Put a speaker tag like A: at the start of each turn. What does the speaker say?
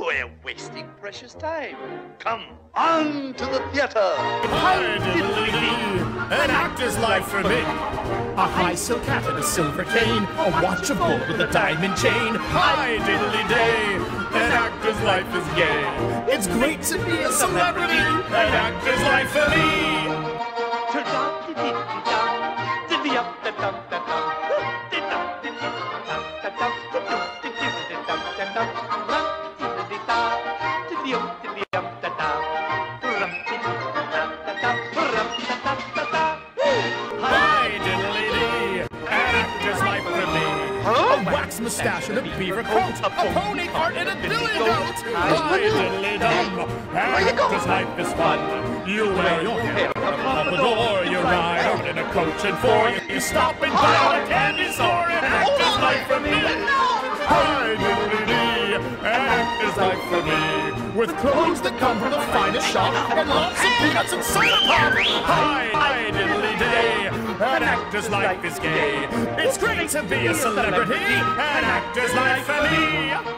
A: We're wasting precious time. Come on to the theater.
B: An actor's life for me. A high silk hat and a silver cane, a watch of gold with a diamond chain. Hi, diddly day, an actor's life is gay. It's great to be a celebrity, an actor's life for me. Wax mustache and a beaver coat, a pony cart and a billy goat. Hi, diddly dum, an actor's life is fun. You wear your hair on a pompadour, you ride out in a coach and four. You stop and buy a candy store, an actor's life for me. Hi, diddly dee, an actor's life for me. With clothes that come from the finest shop and lots of peanuts and soda pop. Hi, hi, diddly actor's life is gay. It's great to be a celebrity, an actor's life for me.